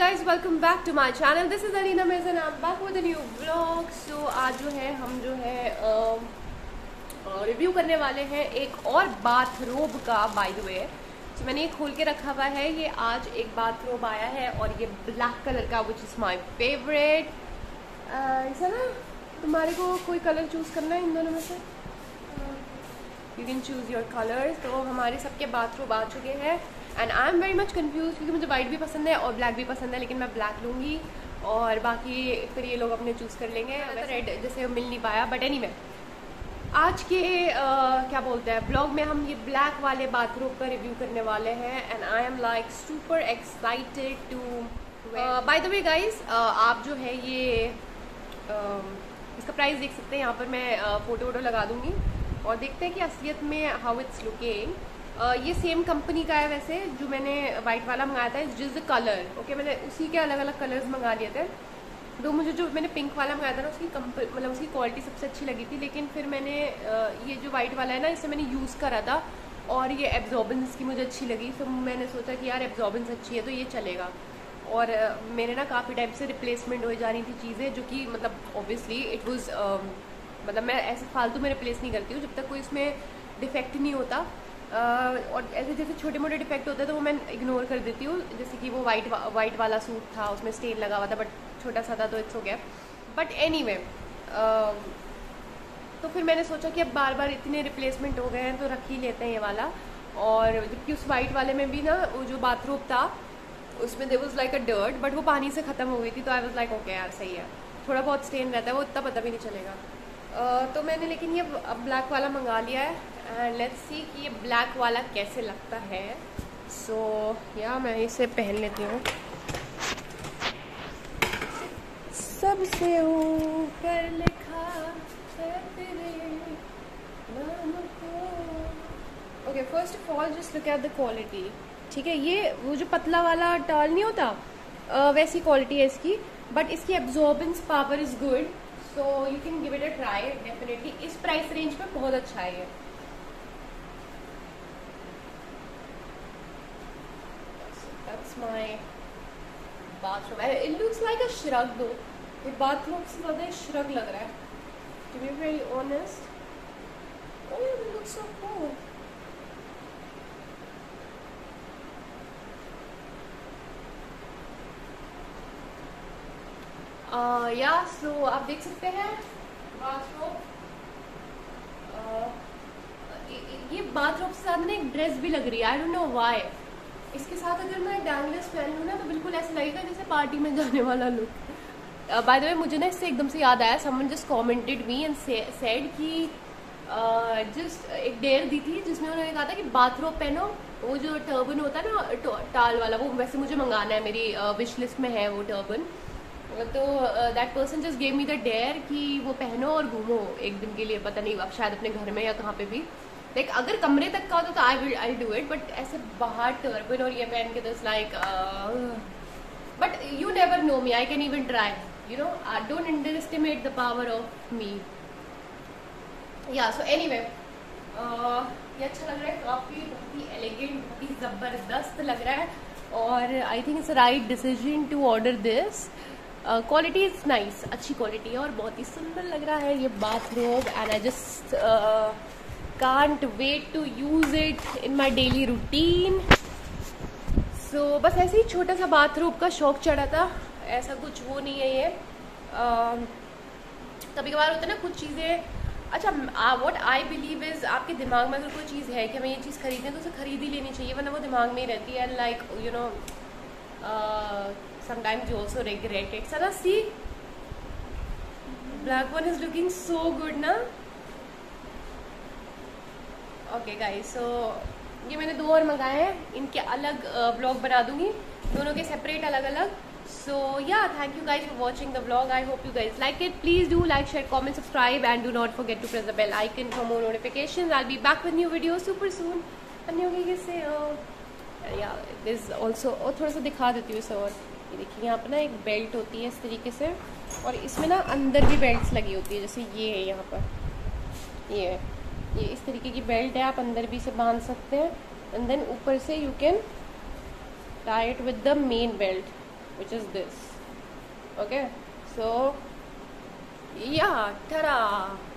welcome back to my channel. This is Alina Miz and I'm back with a new vlog. आज जो है, हम जो है रिव्यू करने वाले हैं एक और बाथरोब का बाय द वे तो मैंने ये खोल के रखा हुआ है। ये आज एक बाथरोब आया है और ये ब्लैक कलर का विच इज़ माई फेवरेट ऐसा ना, तुम्हारे को कोई कलर चूज़ करना है इन दोनों में से? You can choose your colours तो हमारे सबके बाथरूम आ चुके हैं। And I am very much confuse क्योंकि मुझे वाइट भी पसंद है और ब्लैक भी पसंद है लेकिन मैं ब्लैक लूँगी और बाकी फिर ये लोग अपने चूज़ कर लेंगे। रेड जैसे मिल नहीं पाया बट एनी anyway, आज के uh, क्या बोलते हैं ब्लॉग में हम ये ब्लैक वाले बाथरूम का रिव्यू करने वाले हैं and I am like super excited to by the way guys आप जो है ये uh, इसका प्राइस देख सकते हैं यहाँ पर मैं फ़ोटो uh, वोटो लगा दूँगी और देखते हैं कि असलियत में हाउ इट्स लुकिंग ये सेम कंपनी का है वैसे, जो मैंने वाइट वाला मंगाया था जिस कलर ओके मैंने उसी के अलग अलग कलर्स मंगा लिए थे. तो मुझे जो मैंने पिंक वाला मंगाया था ना, उसकी मतलब उसकी क्वालिटी सबसे अच्छी लगी थी, लेकिन फिर मैंने ये जो वाइट वाला है ना, इसे मैंने यूज़ करा था, और ये एब्जॉर्बेंस की मुझे अच्छी लगी. तो मैंने सोचा कि यार एब्जॉर्बेंस अच्छी है तो ये चलेगा. और मेरे ना काफ़ी टाइम से रिप्लेसमेंट हो जा रही थी चीज़ें, जो कि मतलब ऑब्वियसली इट वॉज़ मतलब मैं ऐसे फालतू में रिप्लेस नहीं करती हूँ, जब तक कोई इसमें डिफेक्ट नहीं होता. और ऐसे जैसे छोटे मोटे डिफेक्ट होते हैं तो वो मैं इग्नोर कर देती हूँ। जैसे कि वो वाइट वा, वाइट वाला सूट था उसमें स्टेन लगा हुआ था बट छोटा सा था तो इट्स हो गया बट एनी वे तो फिर मैंने सोचा कि अब बार बार इतने रिप्लेसमेंट हो गए हैं तो रख ही लेते हैं ये वाला। और जबकि उस वाइट वाले में भी ना वो जो बाथरूम था उसमें there was like a dirt but वो पानी से ख़त्म हो गई थी तो आई वॉज़ लाइक ओके यार सही है। थोड़ा बहुत स्टेन रहता है वो इतना पता भी नहीं चलेगा. तो मैंने लेकिन ये ब्लैक वाला मंगा लिया है एंड लेट्स सी कि ये ब्लैक वाला कैसे लगता है। सो so, या मैं इसे पहन लेती हूँ। सबसे ऊपर लिखा है तेरे नाम को। Okay first of all just look at the quality ठीक है ये वो जो पतला वाला टाल नहीं होता वैसी क्वालिटी है इसकी बट इसकी absorbance power is good so you can give it a try definitely इस प्राइस रेंज में बहुत अच्छा है it looks like a shrug though. ये bathroom से ज़्यादा shrug लग रहा है. Very honest. Oh, it looks so cool. या सो आप देख सकते हैं? बाथरूम uh, ये बाथरूम के साथ में एक ड्रेस भी लग रही है। आई डोंट नो व्हाई इसके साथ अगर मैं डैंगलेस पहन लूँ ना तो बिल्कुल ऐसा लगेगा जैसे पार्टी में जाने वाला लुक बाय द वे मुझे ना इससे एकदम से याद आया someone just commented me and said कि जस्ट uh, एक डेयर दी थी जिसमें उन्होंने कहा था कि बाथरोब पहनो वो जो टर्बन होता है ना टाल वाला वो वैसे मुझे मंगाना है मेरी विश uh, लिस्ट में है वो टर्बन तो that person just gave me the dare कि वो पहनो और घूमो एक दिन के लिए पता नहीं अब शायद अपने घर में या कहाँ पे भी। लाइक like, अगर कमरे तक का होता तो I will I do it but ऐसे बाहर टर्बन और ये पहन के दस like but you never know me I can even try you know I don't underestimate the power of me या सो एनी वे ये अच्छा लग रहा है काफ़ी बहुत ही एलिगेंट बहुत ही ज़बरदस्त लग रहा है और I think it's right decision to order this quality is nice अच्छी क्वालिटी है और बहुत ही सुंदर लग रहा है ये bathroom and I just can't wait to use it in my daily routine. So, बस ऐसे ही छोटा सा बाथरूम का शौक चढ़ा था, ऐसा कुछ वो नहीं है ये। कभी कभार होता है ना कुछ चीज़ें अच्छा वॉट आई बिलीव इज़ आपके दिमाग में अगर कोई चीज़ है कि हमें ये चीज़ खरीदें तो उसे खरीद ही लेनी चाहिए, वरना वो दिमाग में ही रहती है and like you know sometimes you also regret it sir see black one is looking so good ना ओके गाइस सो ये मैंने दो और मंगाए हैं इनके अलग ब्लॉग बना दूँगी दोनों के सेपरेट अलग अलग so yeah thank you guys for watching the vlog i hope you guys like it please do like share comment subscribe and do not forget to press the bell icon for more notifications i'll be back with new videos super soon अन्योगी से या this also और थोड़ा सा दिखा देती हूँ ये देखिए, यहाँ पर ना एक बेल्ट होती है इस तरीके से, और इसमें ना अंदर भी बेल्ट लगी होती है, जैसे ये है यहाँ पर। ये है। ये इस तरीके की बेल्ट है, आप अंदर भी इसे बाँध सकते हैं। एंड देन ऊपर से you can tie it with the main belt which is this okay so yeah ta-da